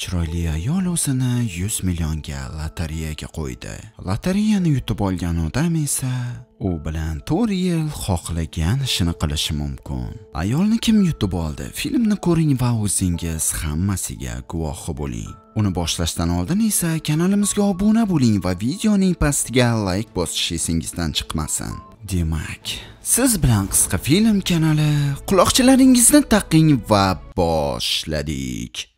chiroyli ayol o'zini 100 millionga lotereyaga qo'ydi. Lotereyani yutib olgan odam esa u bilan 4 yil xohlagan ishini qilishi mumkin. Ayolni kim yutib oldi? Filmni ko'ring va o'zingiz hammasiga guvohi bo'ling. Uni boshlashdan oldin esa kanalimizga obuna bo'ling va videoning pastiga layk bosish esingizdan chiqmasin. Demak siz bilan qisqa film kanali quloqchilaringizni taqing va boshladik.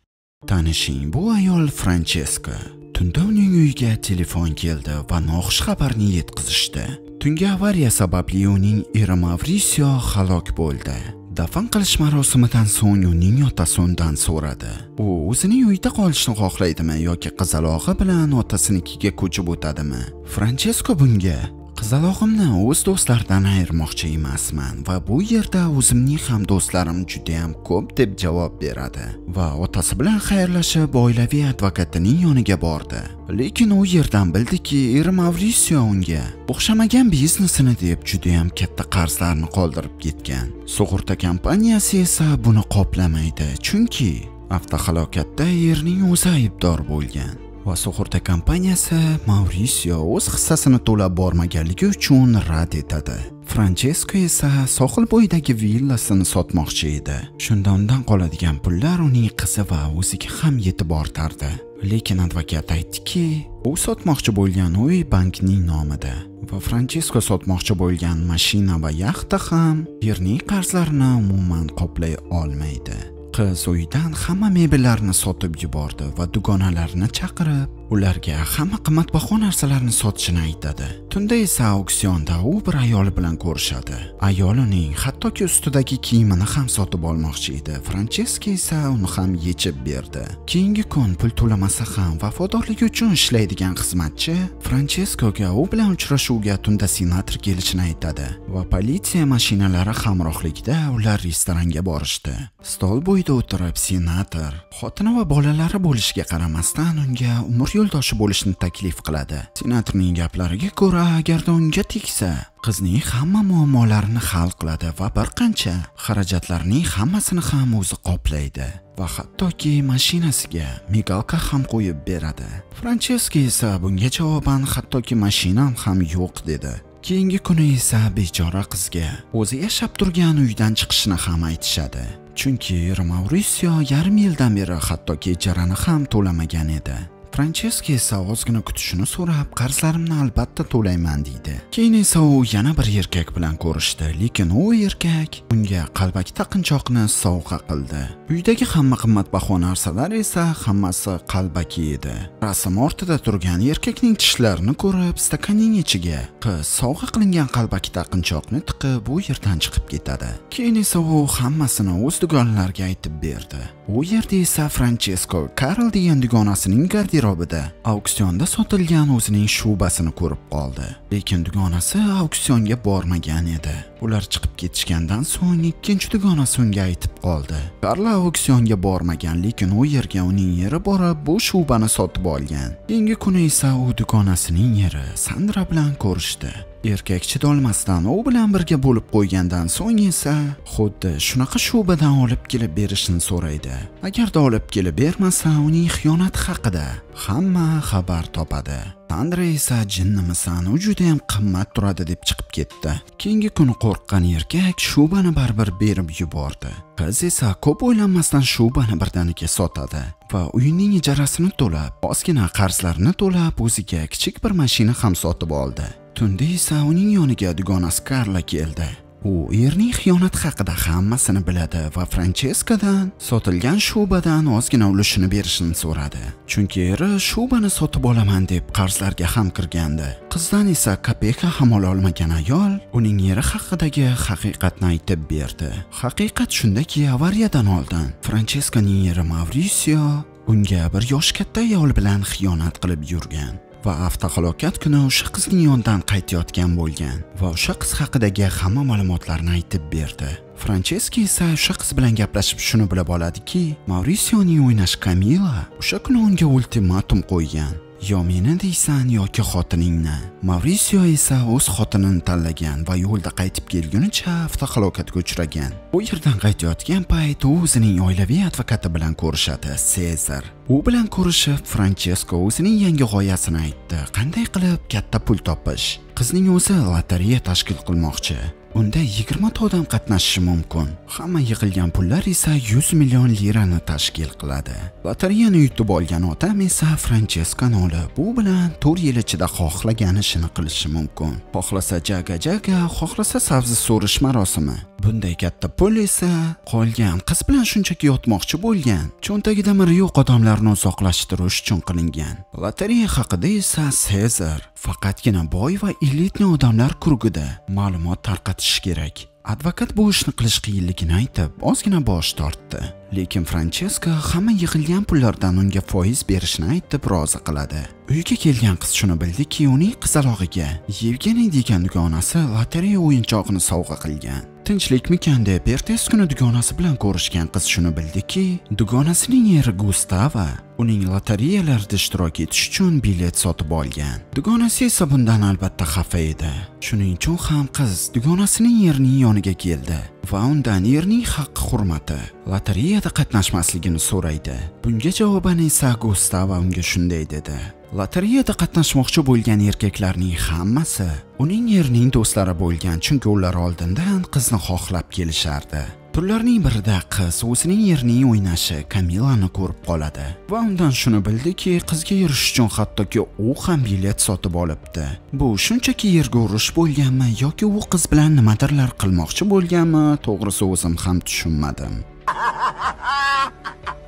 Tanishing bu ayol francheska tunda uning uyiga telefon keldi va noxush xabarni yetkazishdi. Tungi avariya sababli uning eri mavrisio halok bo'ldi. Dafn qilish marosimidan so'ng uning otasi undan so'radi. U o'zining uyda qolishni xohlaydimi yoki qizalog'i bilan otasinikiga ko'chib o'tadimi? Franchesko bunga qizalog'imni o'z do'stlaridan ayirmoqchi emasman va bu yerda o'zimning ham do'stlarim judayam ko'p deb javob beradi va otasi bilan xayrlashib oilaviy advokatining yoniga bordi. Lekin u yerdan bildiki eri mavrisio unga o'xshamagan biznesini deb judayam katta qarzlarni qoldirib ketgan. Sug'urta kompaniyasi esa buni qoplamaydi chunki avtohalokatda erning o'zi aybdor bo'lgan. Va sug'urta kompaniyasi Maurisio o'z hissasini to'lab bormaganligi uchun rad etadi. Franchesko esa sohil bo'yidagi villasini sotmoqchi edi. Shunda undan qoladigan pullar uning qizi va o'ziga ham yetib ortardi. Lekin advokat aytdiki, u sotmoqchi bo'lgan uy bankning nomida va Franchesko sotmoqchi bo'lgan mashina va yaxta ham yerning qarzlarini umuman qoplay olmaydi. Qiz uydan hamma mebellarni sotib yubordi va dugonalarni chaqirib ularga hamma qimmatbaho narsalarni sotishini aytadi. Tunda esa auksionda u bir ayol bilan ko'rishadi. Ayol uning hattoki ustidagi kiyimini ham sotib olmoqchi edi. Francheska esa uni ham yechib berdi. Keyingi kun pul to'lamasa ham vafodorligi uchun ishlaydigan xizmatchi francheskoga u bilan uchrashuvga tunda senator kelishini aytadi va politsiya mashinalari hamrohligida ular restoranga borishdi. Stol bo'yida o'tirib senator xotini va bolalari bo'lishiga qaramasdan unga umr yo'ldoshi bo'lishni taklif qiladi. Senatorning gaplariga ko'ra agarda unga tegsa qizning hamma muammolarini hal qiladi va bir qancha xarajatlarning hammasini ham o'zi qoplaydi va hattoki mashinasiga migalka ham qo'yib beradi. Francheska esa bunga javoban hattoki mashinam ham yo'q dedi. Keyingi kuni esa bechora qizga o'zi yashab turgan uydan chiqishni ham aytishadi. Chunki eri yarim yildan beri hattoki ijarani ham to'lamagan edi. Francheska esa ozgina kutishini so'rab qarzlarimni albatta to'layman deydi. Keyin esa u yana bir erkak bilan ko'rishdi lekin u erkak unga qalbaki taqinchoqni sovg'a qildi. Uydagi hamma qimmatbaho narsalar esa hammasi qalbaki edi. Rasm ortida turgan erkakning tishlarini ko'rib stakanning ichiga qiz sovg'a qilingan qalbaki taqinchoqni tiqib u yerdan chiqib ketadi. Keyin esa u hammasini o'z dugonalariga aytib berdi. U yerda esa franchesko karl degan dugonasining garderobida auksionda sotilgan o'zining shubasini ko'rib qoldi. Lekin dugonasi auksionga bormagan edi. Ular chiqib ketishgandan so'ng ikkinchi dugonasi unga aytib qoldi. Karla auksionga bormagan lekin u yerga uning yeri borib bu shubani sotib olgan. Keyingi kuni esa u dugonasining yeri sandra bilan ko'rishdi. Erkak chidolmasdan u bilan birga bo'lib qo'ygandan so'ng esa xuddi shunaqa shubadan olib kelib berishini so'raydi. Agarda olib kelib bermasa uning xiyonati haqida hamma xabar topadi. Sandra esa jinnimisan? U judayam qimmat turadi deb chiqib ketdi. Keyingi kuni qo'rqqan erkak shubani baribir berib yubordi. Qiz esa ko'p o'ylanmasdan shubani birdaniga sotadi va uyining ijarasini to'lab ozgina qarzlarini to'lab o'ziga kichik bir mashina ham sotib oldi. Tunda esa uning yoniga dugonasi karla keldi. U erning xiyonati haqida hammasini biladi va francheskadan sotilgan shubadan ozgina ulushini berishini so'radi. Chunki eri shubani sotib olaman deb qarzlarga ham kirgandi. Qizdan esa kopeyka ham ololmagan ayol uning eri haqidagi haqiqatni aytib berdi. Haqiqat shundaki avariyadan oldin francheskaning eri mavrisio unga bir yosh katta ayol bilan xiyonat qilib yurgan. Va avtohalokat kuni o'sha qizning yonidan qaytayotgan bo'lgan va o'sha qiz haqidagi hamma ma'lumotlarni aytib berdi. Francheska esa o'sha qiz bilan gaplashib shuni bilib oladiki maurisioning o'ynash kamila o'sha kuni unga ultimatum qo'ygan. Yo meni deysan yoki xotiningni? Mavrisio esa o'z xotinini tanlagan va yo'lda qaytib kelgunicha avtohalokatga uchragan. U yerdan qaytayotgan payt u o'zining oilaviy advokati bilan ko'rishadi sezar. U bilan ko'rishib franchesko o'zining yangi g'oyasini aytdi. Qanday qilib katta pul topish? Qizning o'zi lotereya tashkil qilmoqchi. Unda 20 ta odam qatnashishi mumkin. Hamma yig'ilgan pullar esa 100 million lirani tashkil qiladi. Lotereyani yutib olgan odam esa francheskoni olib bu bilan 4 yil ichida xohlagan ishini qilishi mumkin. Xohlasa jaga jaga xohlasa sabzi so'rish marosimi. Bunday katta pul esa qolgan. Qiz bilan shunchaki yotmoqchi bo'lgan. Cho'ntagida miri yo'q odamlarni uzoqlashtirish uchun qilingan. Lotereya haqida esa sezar faqatgina boy va elitni odamlar kurgida ma'lumot tarqatish kerak. Advokat bu ishni qilish qiyinligini aytib ozgina bosh tortdi. Lekin francheska hamma yig'ilgan pullardan unga foiz berishni aytib rozi qiladi. Uyga kelgan qiz shuni bildiki uning qizalog'iga yevgeniy degan dugonasi lotereya o'yinchog'ini sovg'a qilgan. Tinchlikmikan deb ertasi kuni dugonasi bilan ko'rishgan qiz shuni bildiki dugonasining eri gustava uning lotereyalarda ishtirok etish uchun bilet sotib olgan. Dugonasi esa bundan albatta xafa edi. Shuning uchun ham qiz dugonasining erining yoniga keldi va undan erning haqqi hurmati lotereyada qatnashmasligini so'raydi. Bunga javoban esa gustava unga shunday dedi. Lotereyada qatnashmoqchi bo'lgan erkaklarning hammasi uning erining do'stlari bo'lgan chunki ular oldindan qizni xohlab kelishardi Turlarning birida qiz o'zining erining o'ynashi Kamilani ko'rib qoladi va undan shuni bildiki, qizga erishish uchun hattoki u ham bilet sotib olibdi. Bu shunchaki yerga urush bo'lganmi yoki u qiz bilan nimadirlar qilmoqchi bo'lganmi, to'g'risi o'zim ham tushunmadim.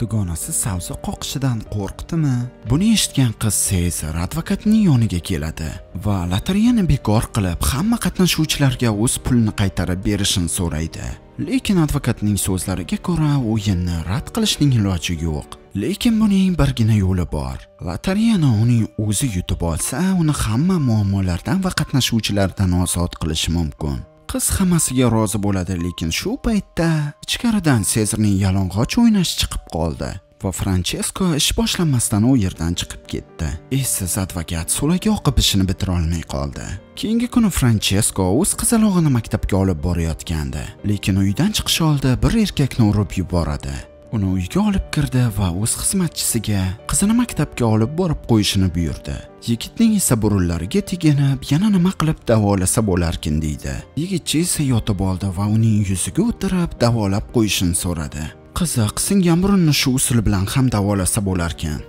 dugonasi sabzi qoqishidan qo'rqdimi? Buni eshitgan qiz sezar advokatning yoniga keladi va lotereyani bekor qilib hamma qatnashuvchilarga o'z pulini qaytarib berishini so'raydi. Lekin advokatning so'zlariga ko'ra o'yinni rad qilishning iloji yo'q. Lekin buning birgina yo'li bor. Lotereyani uning o'zi yutib olsa uni hamma muammolardan va qatnashuvchilardan ozod qilishi mumkin. Qiz hammasiga rozi bo'ladi lekin shu paytda ichkaridan sezarning yalang'och o'ynashi chiqib qoldi va franchesko ish boshlanmasdan u yerdan chiqib ketdi. Essiz advokat so'laga oqib ishini bitira olmay qoldi. Keyingi kuni franchesko o'z qizalog'ini maktabga olib borayotgandi lekin uydan chiqish oldi bir erkakni urib yuboradi. Uni uyga olib kirdi va o'z xizmatchisiga qizini maktabga olib borib qo'yishini buyurdi. Yigitning esa burunlariga teginib yana nima qilib davolasa bo'larkin deydi. Yigitcha esa yotib oldi va uning yuziga o'tirib davolab qo'yishini so'radi. Qiziq singan burunni shu usul bilan ham davolasa bo'larkan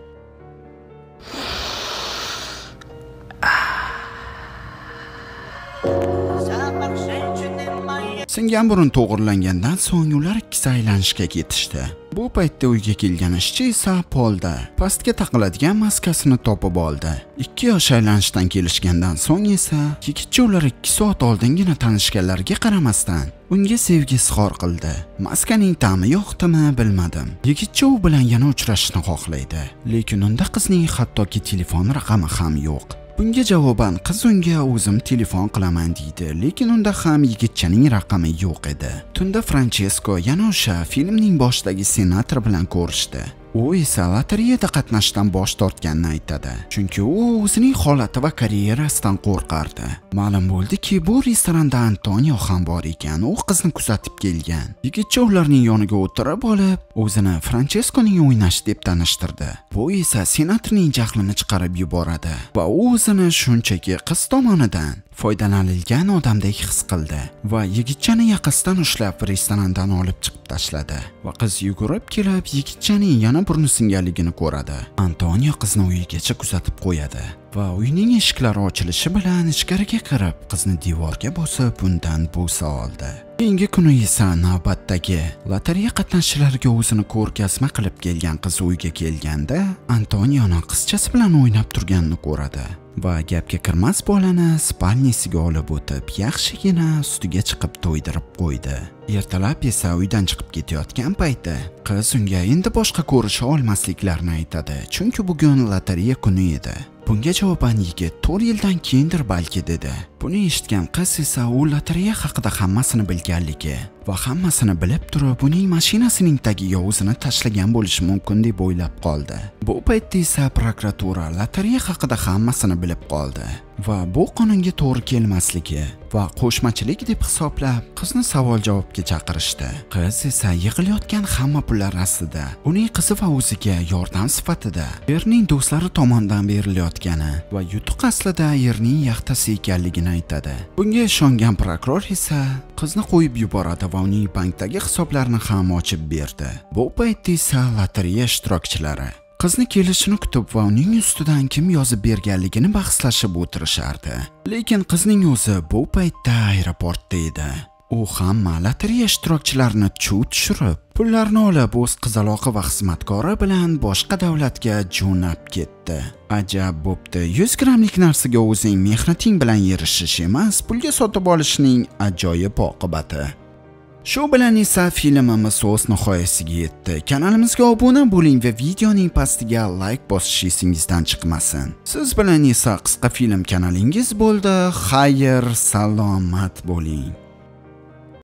singan burun to'g'irlangandan so'ng ular ikkisi aylanishga ketishdi. Bu paytda uyga kelgan ishchi esa polda pastga taqiladigan maskasini topib oldi. Ikki yosh aylanishdan kelishgandan so'ng esa yigitcha ular ikki soat oldingina tanishganlariga qaramasdan unga sevgi izhor qildi. Maskaning ta'mi yoqdimi bilmadim. Yigitcha u bilan yana uchrashishni xohlaydi. Lekin unda qizning hattoki telefon raqami ham yo'q. Bunga javoban qiz unga o'zim telefon qilaman deydi. Lekin unda ham yigitchaning raqami yo'q edi. Tunda franchesko yana o'sha filmning boshidagi senator bilan ko'rishdi. U esa lotereyada qatnashdan bosh tortganini aytadi. Chunki u o'zining holati va karyerasidan qo'rqardi. Ma'lum bo'ldiki bu restoranda antonio ham bor ekan. U qizni kuzatib kelgan. Yigitcha ularning yoniga o'tirib olib o'zini francheskoning o'ynashi deb tanishtirdi. Bu esa senatorning jahlini chiqarib yuboradi va u o'zini shunchaki qiz tomonidan foydalanilgan odamdek his qildi va yigitchani yaqasidan ushlab restorandan olib chiqib tashladi va qiz yugurib kelib yigitchaning yana burni singanligini ko'radi. Antonio qizni uyigacha kuzatib qo'yadi va uyning eshiklari ochilishi bilan ichkariga kirib qizni devorga bosib undan bo'sa oldi. Keyingi kuni esa navbatdagi lotereya qatnashchilariga o'zini ko'rgazma qilib kelgan qiz uyga kelganda antonioni qizchasi bilan o'ynab turganini ko'radi. Va gapga kirmas bolani spalnisiga olib o'tib yaxshigina ustiga chiqib to'ydirib qo'ydi. Ertalab esa uydan chiqib ketayotgan payti qiz unga endi boshqa ko'risha olmasliklarini aytadi. Chunki bugun lotereya kuni edi. Bunga javoban yigit to'rt yildan keyindir balki dedi. Buni eshitgan qiz esa u lotereya haqida hammasini bilganligi va hammasini bilib turib uning mashinasining tagiga o'zini tashlagan bo'lishi mumkin deb o'ylab qoldi. Bu paytda esa prokuratura lotereya haqida hammasini bilib qoldi. Va bu qonunga to'g'ri kelmasligi va qo'shmachilik deb hisoblab qizni savol javobga chaqirishdi. Qiz esa yig'ilayotgan hamma pullar aslida uning qizi va o'ziga yordam sifatida erning do'stlari tomonidan berilayotgani va yutuq aslida erning yaxtasi ekanligini aytadi. Bunga ishongan prokuror esa qizni qo'yib yuboradi va uning bankdagi hisoblarini ham ochib berdi. Bu paytda esa lotereya ishtirokchilari qizni kelishini kutib va uning ustidan kim yozib berganligini bahslashib o'tirishardi. Lekin qizning o'zi bu paytda aeroportda edi. U hamma lotereya ishtirokchilarini chuv tushirib pullarni olib o'z qizaloqi va xizmatkori bilan boshqa davlatga jo'nab ketdi. Ajab bo'pti 100 grammlik narsaga o'zing mehnating bilan erishish emas pulga sotib olishning ajoyib oqibati. Shu bilan esa filmimiz o'z nihoyasiga yetdi. Kanalimizga obuna bo'ling va videoning pastiga like bosish esingizdan chiqmasin. Siz bilan esa qisqa film kanalingiz bo'ldi. Xayr, salomat bo'ling.